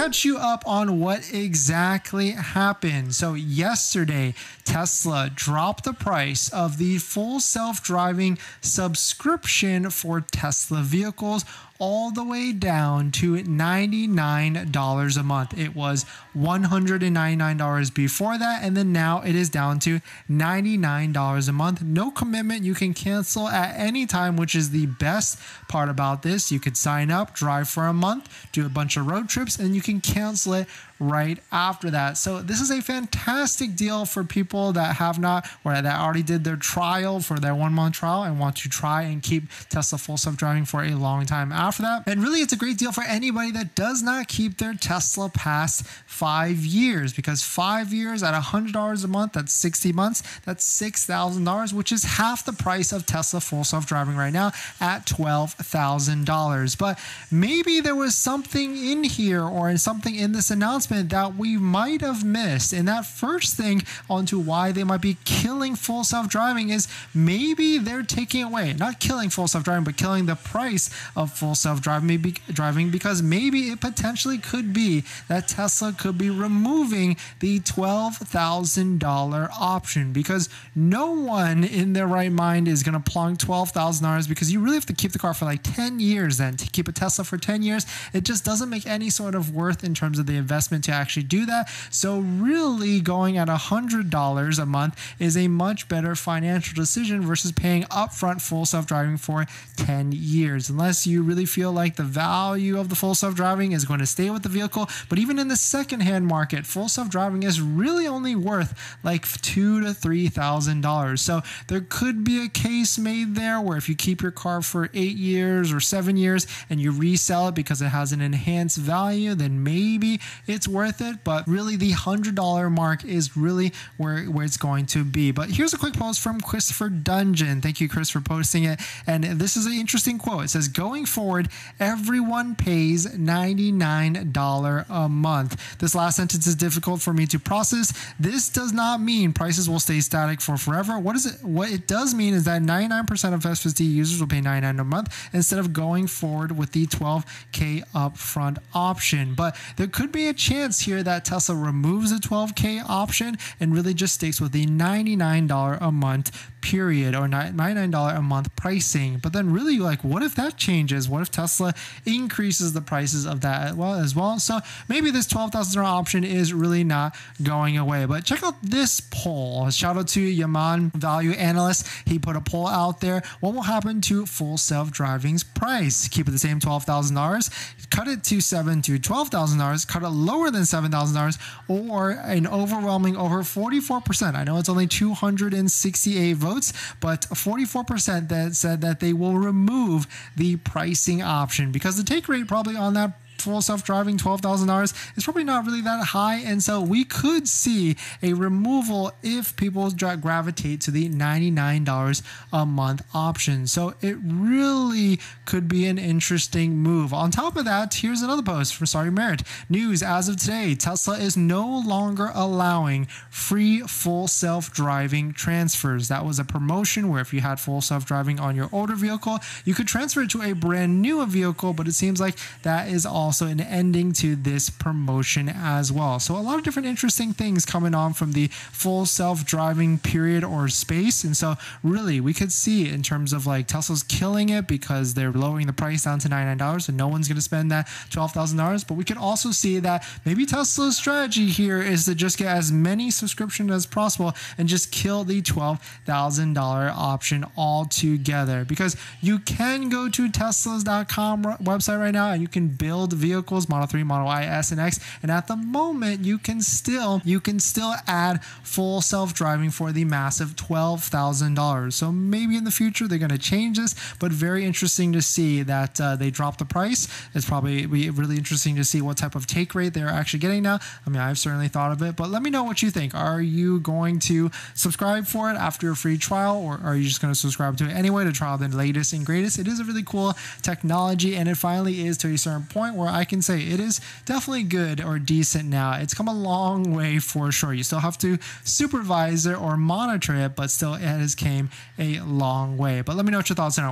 catch you up on what exactly happened. So, yesterday, Tesla dropped the price of the full self driving subscription for Tesla vehicles all the way down to $99 a month. It was $199 before that, and then now it is down to $99 a month. No commitment. You can cancel at any time, which is the best part about this. You could sign up, drive for a month, do a bunch of road trips, and you can cancel it right after that. So this is a fantastic deal for people that have not or that already did their trial for their one month trial and want to try and keep Tesla full self driving for a long time after that. And really, it's a great deal for anybody that does not keep their Tesla past five years because five years at $100 a month, that's 60 months, that's $6,000, which is half the price of Tesla full self driving right now at $12,000. But maybe there was something in here or something in this announcement that we might have missed. And that first thing onto why they might be killing full self driving is maybe they're taking away, not killing full self driving, but killing the price of full self driving because maybe it potentially could be that Tesla could be removing the $12,000 option because no one in their right mind is going to plunk $12,000 because you really have to keep the car for like 10 years then to keep a Tesla for 10 years. It just doesn't make any sort of worth in terms of the investment to actually do that. So, really, going at $100 a month is a much better financial decision versus paying upfront full self driving for 10 years, unless you really feel like the value of the full self driving is going to stay with the vehicle. But even in the secondhand market, full self driving is really only worth like two to three thousand dollars. So there could be a case made there where if you keep your car for eight years or seven years and you resell it because it has an enhanced value, then maybe it's worth it, but really the $100 mark is really where, where it's going to be. But here's a quick post from Christopher Dungeon. Thank you, Chris, for posting it. And this is an interesting quote. It says, Going forward, everyone pays $99 a month. This last sentence is difficult for me to process. This does not mean prices will stay static for forever. What is it? What it does mean is that 99% of FSD users will pay 99 a month instead of going forward with the 12K upfront option. But there could be a chance here that Tesla removes the 12K option and really just sticks with the $99 a month period or $99 a month pricing. But then really like what if that changes? What if Tesla increases the prices of that as well as well? So maybe this $12,000 option is really not going away. But check out this poll. Shout out to Yaman Value Analyst. He put a poll out there. What will happen to full self-driving's price? Keep it the same $12,000, cut it to seven to $12,000, cut it lower than $7,000 or an overwhelming over 44%. I know it's only 268 votes votes, but 44% that said that they will remove the pricing option because the take rate probably on that full self-driving $12,000 is probably not really that high. And so we could see a removal if people gravitate to the $99 a month option. So it really could be an interesting move. On top of that, here's another post from Sawyer Merritt. News as of today, Tesla is no longer allowing free full self-driving transfers. That was a promotion where if you had full self-driving on your older vehicle, you could transfer it to a brand new vehicle, but it seems like that is all also an ending to this promotion as well. So a lot of different interesting things coming on from the full self-driving period or space. And so really we could see in terms of like Tesla's killing it because they're lowering the price down to $99 and no one's going to spend that $12,000. But we could also see that maybe Tesla's strategy here is to just get as many subscriptions as possible and just kill the $12,000 option altogether because you can go to teslas.com website right now and you can build vehicles, Model 3, Model Y, S, and X. And at the moment, you can still you can still add full self-driving for the massive $12,000. So maybe in the future they're going to change this, but very interesting to see that uh, they dropped the price. It's probably be really interesting to see what type of take rate they're actually getting now. I mean, I've certainly thought of it, but let me know what you think. Are you going to subscribe for it after a free trial, or are you just going to subscribe to it anyway to try the latest and greatest? It is a really cool technology, and it finally is to a certain point where I can say it is definitely good or decent now. It's come a long way for sure. You still have to supervise it or monitor it, but still it has came a long way. But let me know what your thoughts are.